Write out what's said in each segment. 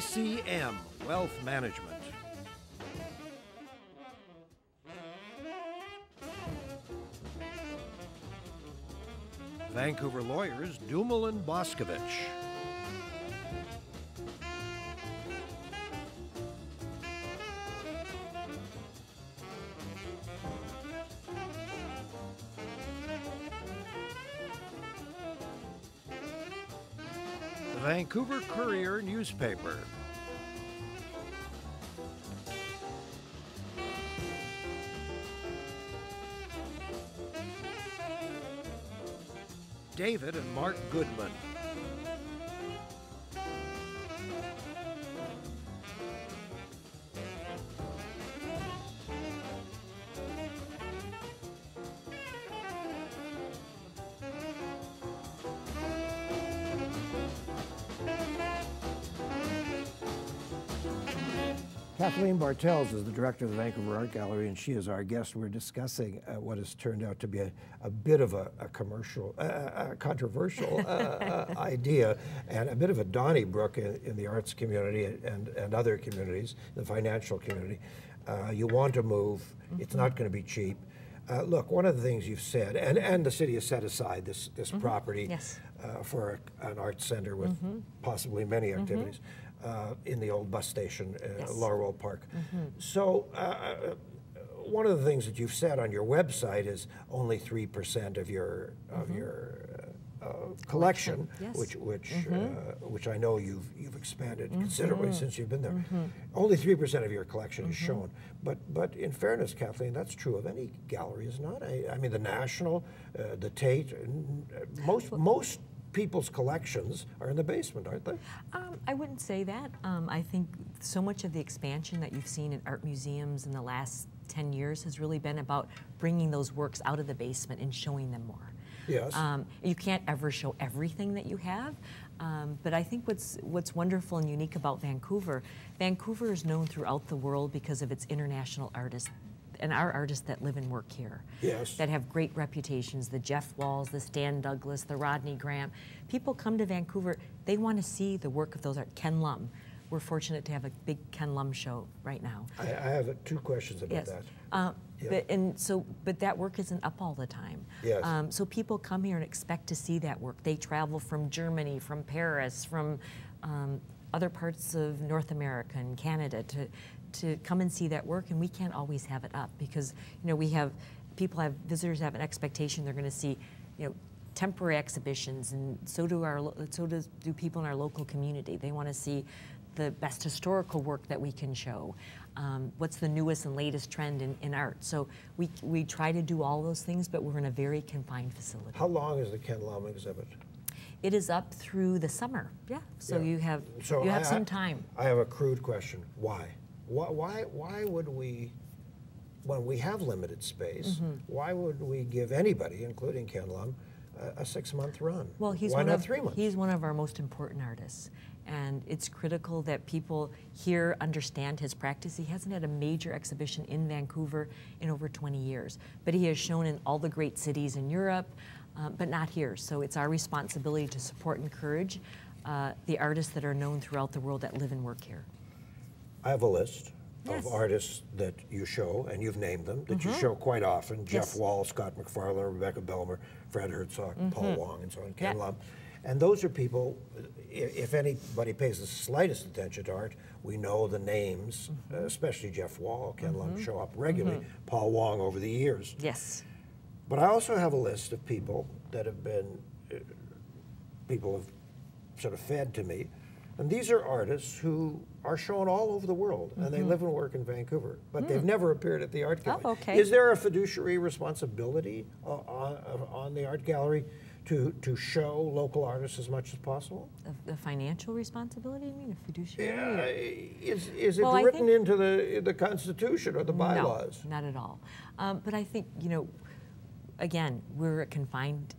VCM Wealth Management. Vancouver lawyers Dumel and Boscovich. Vancouver Courier newspaper. David and Mark Goodman. Kathleen Bartels is the director of the Vancouver Art Gallery, and she is our guest. We're discussing uh, what has turned out to be a, a bit of a, a commercial, uh, a controversial uh, uh, idea, and a bit of a Donnybrook in, in the arts community and, and other communities, the financial community. Uh, you want to move, it's not going to be cheap. Uh, look, one of the things you've said, and, and the city has set aside this, this property Yes. uh, for a, an art center with possibly many activities uh, in the old bus station, uh, Yes. Larwill Park. So, uh, uh, one of the things that you've said on your website is only three percent of your of your uh, uh, collection, yes. which which uh, which I know you've you've expanded considerably since you've been there. Only three percent of your collection is shown, but but in fairness, Kathleen, that's true of any gallery, is not? I, I mean, the National, uh, the Tate, most most people's collections are in the basement, aren't they? Um, I wouldn't say that. Um, I think so much of the expansion that you've seen in art museums in the last 10 years has really been about bringing those works out of the basement and showing them more. Yes. Um, you can't ever show everything that you have, um, but I think what's what's wonderful and unique about Vancouver, Vancouver is known throughout the world because of its international artists and our artists that live and work here. Yes. That have great reputations. The Jeff Walls, the Stan Douglas, the Rodney Graham. People come to Vancouver. They want to see the work of those art. Ken Lum. We're fortunate to have a big Ken Lum show right now. I, I have two questions about Yes. that. Uh, Yeah. but, and so, but that work isn't up all the time. Yes. Um, so people come here and expect to see that work. They travel from Germany, from Paris, from um, other parts of North America and Canada to, to come and see that work, and we can't always have it up because you know we have people have visitors have an expectation they're going to see, you know. Temporary exhibitions, and so do our so does do people in our local community. They want to see the best historical work that we can show. Um, what's the newest and latest trend in, in art? So we, we try to do all those things, but we're in a very confined facility. How long is the Ken Lum exhibit? It is up through the summer. Yeah. So Yeah. you have So you have I- some time. I have a crude question. Why? Why, why, why would we, when we have limited space, Mm-hmm. why would we give anybody, including Ken Lum, a, a six-month run? Well, he's why one not of three months? he's one of our most important artists, and it's critical that people here understand his practice. He hasn't had a major exhibition in Vancouver in over 20 years, but he has shown in all the great cities in Europe, uh, but not here. So it's our responsibility to support and encourage uh, the artists that are known throughout the world that live and work here. I have a list Yes. of artists that you show, and you've named them, that you Mhm. show quite often. Jeff Yes. Wall, Scott McFarlane, Rebecca Belmore, Fred Herzog, Paul Mhm. Wong, and so on, Ken Yeah. Lum. And those are people, if anybody pays the slightest attention to art, we know the names, Mm-hmm. uh, especially Jeff Wall, Ken Lum show up regularly, Paul Wong over the years. Yes. But I also have a list of people that have been, uh, people have sort of fed to me. And these are artists who are shown all over the world, and they live and work in Vancouver, but they've never appeared at the art gallery. Mm-hmm. Oh, okay. Is there a fiduciary responsibility uh, on, on the art gallery to, to show local artists as much as possible? The, the financial responsibility, you mean, a fiduciary? Yeah, is, is it Well, written think- into the, the Constitution or the bylaws? No, not at all. Um, but I think, you know, again, we're a confined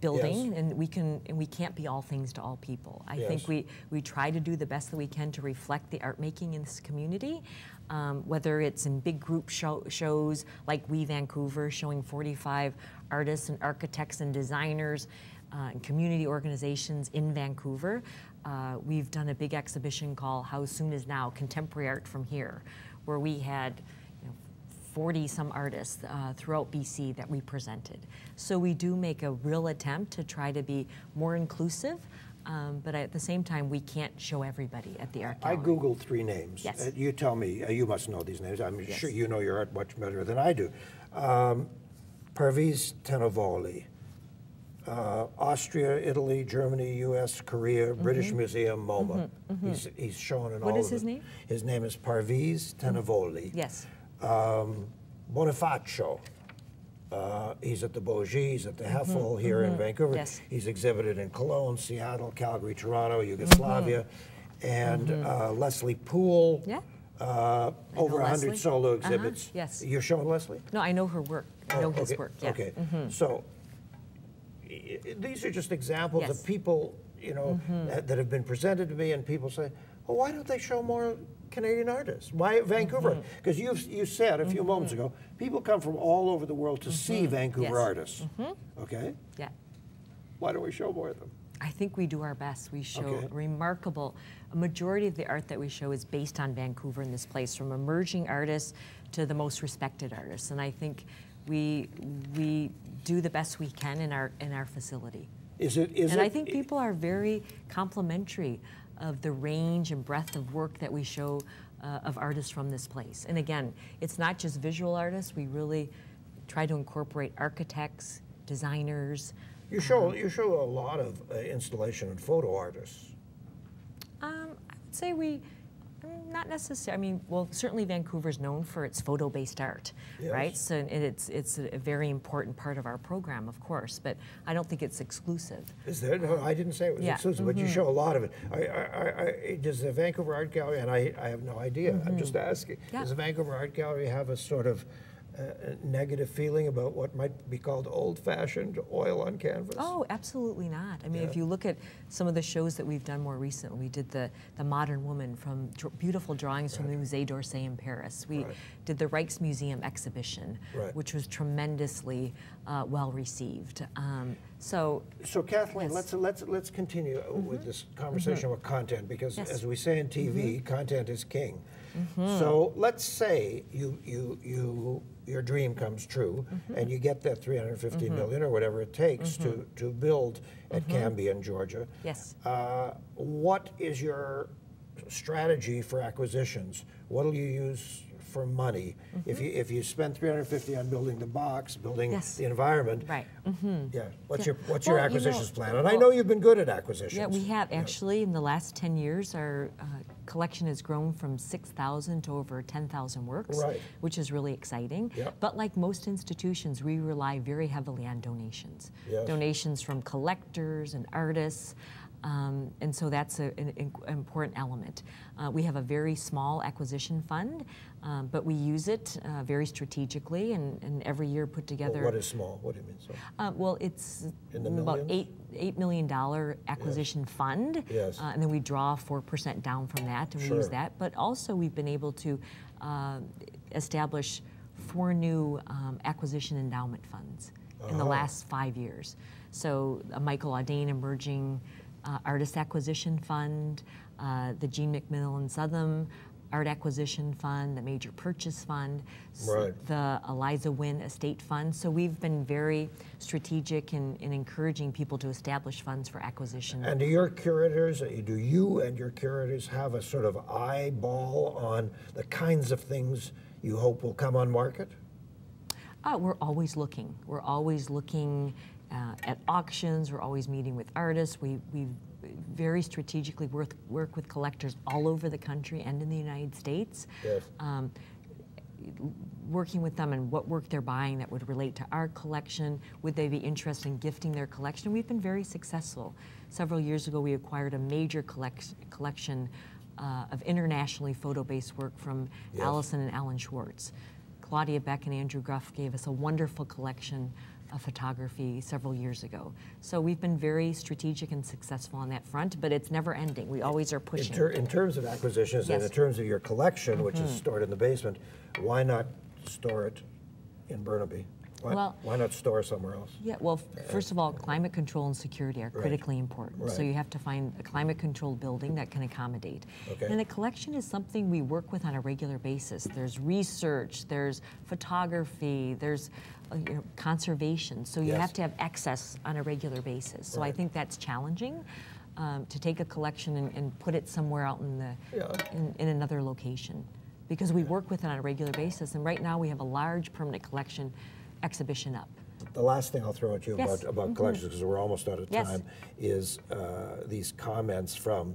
building Yes. and we can and we can't be all things to all people. I Yes. think we, we try to do the best that we can to reflect the art making in this community. Um, whether it's in big group show, shows like We Vancouver, showing 45 artists and architects and designers, uh, and community organizations in Vancouver. Uh, we've done a big exhibition called How Soon Is Now Contemporary Art from Here, where we had 40 some artists uh, throughout BC that we presented. So we do make a real attempt to try to be more inclusive, um, but at the same time, we can't show everybody at the art gallery. I Googled three names. Yes. Uh, you tell me, uh, you must know these names. I'm Yes. sure you know your art much better than I do. Um, Parviz Tanavoli, uh, Austria, Italy, Germany, U.S., Korea, British Museum, MoMA. He's, he's shown in. What all is of his it. name? His name is Parviz Tanavoli. Yes. Um, Bonifacio. Uh, he's at the Bau-Xi, he's at the Heffel here in Vancouver. Mm-hmm. Yes. He's exhibited in Cologne, Seattle, Calgary, Toronto, Yugoslavia. And uh, Leslie Poole. Mm-hmm. Yeah. Uh, over a 100 Leslie. solo Uh-huh, exhibits. yes. You're showing Leslie? No, I know her work. I know Oh, his work. Yeah. Mm-hmm. Okay. So these are just examples Yes. Mm-hmm. of people, you know, that, that have been presented to me, and people say, "Well, why don't they show more Canadian artists? Why Vancouver?" Mm-hmm. Because you you said a few moments ago, people come from all over the world to see Vancouver Mm-hmm. Yes. artists. Okay. Yeah. Why don't we show more of them? I think we do our best. We show Okay. remarkable. A majority of the art that we show is based on Vancouver in this place, from emerging artists to the most respected artists. And I think we we do the best we can in our in our facility. Is it is and it? I think people are very complimentary of the range and breadth of work that we show uh, of artists from this place. And again, it's not just visual artists. We really try to incorporate architects, designers. You show you show a lot of uh, installation and photo artists. Um, I would say we, Mm, not necessarily. I mean, well, certainly Vancouver's known for its photo-based art, right? So it's it's a very important part of our program, of course. But I don't think it's exclusive. Is there? No, I didn't say it was Yeah, exclusive, but you mm-hmm. show a lot of it. I, I, I, does the Vancouver Art Gallery, and I, I have no idea, I'm mm-hmm. just asking, Yeah. does the Vancouver Art Gallery have a sort of negative feeling about what might be called old-fashioned oil on canvas? Oh, absolutely not. I mean, if you look at some of the shows that we've done more recently, we did the, the Modern Woman from dr- beautiful drawings from the Musée d'Orsay in Paris. We Right. did the Rijksmuseum exhibition, Right. which was tremendously uh, well received. Um, so, So Kathleen, Yes. Mm-hmm. let's let's let's continue with this conversation with content because, Yes. Mm-hmm. as we say in TV, content is king. So let's say you you you your dream comes true Mm-hmm. and you get that 350 million or whatever it takes to to build at Cambie and, Georgia. Mm-hmm. Yes. Uh, what is your strategy for acquisitions? What'll you use for money? If you if you spend 350 on building the box, building Mm-hmm. Yes. the environment, right. yeah. What's Yeah. your What's your Well, you know, acquisitions plan? And I know you've been good at acquisitions. Yeah, we have actually. In the last 10 years, our uh, collection has grown from 6,000 to over 10,000 works, Right. which is really exciting. Yep. But like most institutions, we rely very heavily on donations. Yes. Donations from collectors and artists. Um, and so that's a, an, an important element. Uh, we have a very small acquisition fund, um, but we use it uh, very strategically and, and every year put Well, together. what is small? What do you mean? So Uh, well, it's about eight eight million dollar acquisition fund, Yes. uh, and then we draw four percent down from that, and we Sure. use that. But also, we've been able to uh, establish four new um, acquisition endowment funds in the Oh. last five years. So, a Michael Audain Emerging uh, Artist Acquisition Fund, uh, the Jean McMillan Southam Art Acquisition Fund, the Major Purchase Fund, Right. the Eliza Wynn Estate Fund. So we've been very strategic in, in encouraging people to establish funds for acquisition. And do your curators, uh, do you and your curators have a sort of eyeball on the kinds of things you hope will come on market? Uh, we're always looking. We're always looking uh, at auctions. We're always meeting with artists. We we very strategically work work with collectors all over the country and in the United States. Yes. Um, working with them and what work they're buying that would relate to our collection. Would they be interested in gifting their collection? We've been very successful. Several years ago, we acquired a major collect- collection uh, of internationally photo-based work from Yes. Allison and Alan Schwartz. Claudia Beck and Andrew Gruft gave us a wonderful collection photography several years ago. So we've been very strategic and successful on that front, but it's never ending. We always are In, pushing. ter- in terms of acquisitions and in terms of your collection, which is mm-hmm. stored in the basement, why not store it in Burnaby Why, Well- why not store somewhere else? Yeah, well, first of all, climate control and security are Right. critically important. So you have to find a climate-controlled building that can accommodate. Okay. And the collection is something we work with on a regular basis. There's research, there's photography, there's uh, you know, conservation. So you Yes. have to have access on a regular basis. So I think that's challenging um, to take a collection and, and put it somewhere out in the Yeah. in, in another location because we work with it on a regular basis. And right now we have a large permanent collection exhibition up. The last thing I'll throw at you Yes. Mm-hmm. about, about collections, because we're almost out of Yes. time, is uh, these comments from,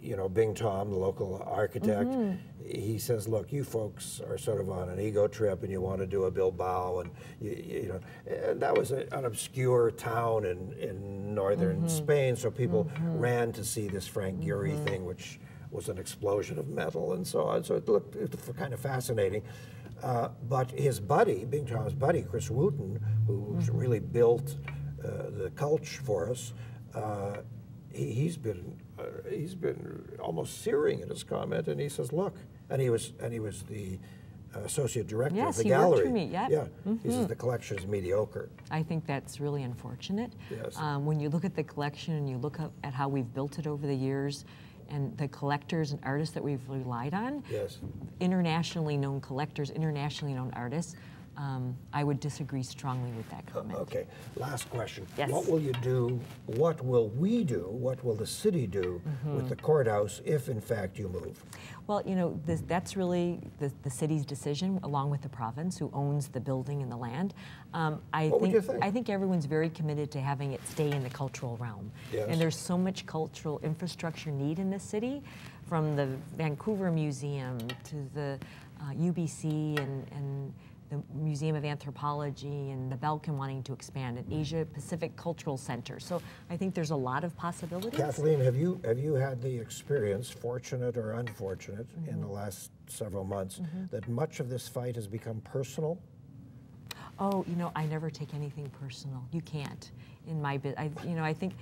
you know, Bing Thom, the local architect. Mm-hmm. He says, look, you folks are sort of on an ego trip and you want to do a Bilbao, and you, you know, and that was a, an obscure town in, in northern Mm-hmm. Spain, so people ran to see this Frank Gehry thing, which was an explosion of metal and so on. So it looked, it looked kind of fascinating. Uh, but his buddy, Bing Thom's buddy, Chris Wootten, who's really built uh, the Cultch for us, uh, he, he's been uh, he's been almost searing in his comment, and he says, "Look," and he was and he was the associate director Yes, of the he worked gallery. for me, yep. Yeah, he says the collection is mediocre. I think that's really unfortunate. Yes. Um, when you look at the collection and you look at how we've built it over the years, and the collectors and artists that we've relied on, Yes. internationally known collectors, internationally known artists, um, I would disagree strongly with that comment. Okay, last question. Yes. What will you do, what will we do, what will the city do Mm-hmm. with the courthouse if in fact you move? Well, you know, this, that's really the, the city's decision, along with the province, who owns the building and the land. Um, I What think, think? I think everyone's very committed to having it stay in the cultural realm. Yes. And there's so much cultural infrastructure need in this city, from the Vancouver Museum to the uh, UBC and, and the Museum of Anthropology and the Belkin wanting to expand, an Asia Pacific Cultural Center. So I think there's a lot of possibilities. Kathleen, have you have you had the experience, fortunate or unfortunate, in Mm-hmm. the last several months, that much of this fight has become personal? Oh, you know, I never take anything personal. You can't in my bit. I, you know, I think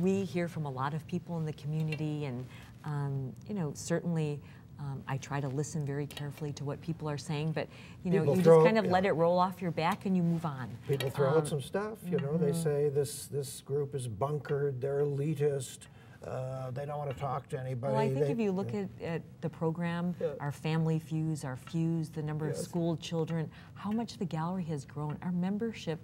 we hear from a lot of people in the community, and um, you know, certainly. Um, I try to listen very carefully to what people are saying, but you know, People you just kind of let it roll off your back and you move on. People throw Um, out some stuff. You know, they mm-hmm. say this this group is bunkered. They're elitist. Uh, they don't want to talk to anybody. Well, I think they- if you look at, at the program, Yeah. our family fuse, our fuse, the number of Yes. school children, how much the gallery has grown. Our membership,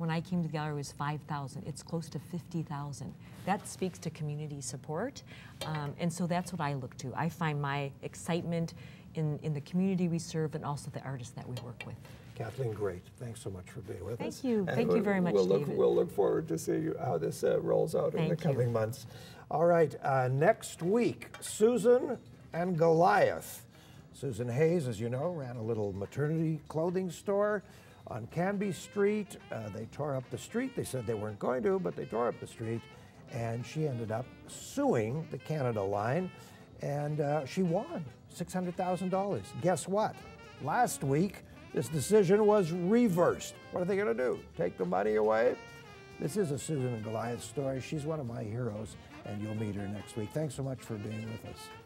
when I came to the gallery, it was 5,000. It's close to 50,000. That speaks to community support. Um, and so that's what I look to. I find my excitement in, in the community we serve and also the artists that we work with. Kathleen, great. Thanks so much for being with Thank us. Thank you. And Thank you very much, we'll look, David. We'll look forward to seeing how this uh, rolls out in the Thank you. coming months. All right, uh, next week, Susan and Goliath. Susan Heyes, as you know, ran a little maternity clothing store on Cambie Street. Uh, they tore up the street. They said they weren't going to, but they tore up the street. And she ended up suing the Canada line, and uh, she won $600,000. Guess what? Last week, this decision was reversed. What are they going to do? Take the money away? This is a Susan and Goliath story. She's one of my heroes, and you'll meet her next week. Thanks so much for being with us.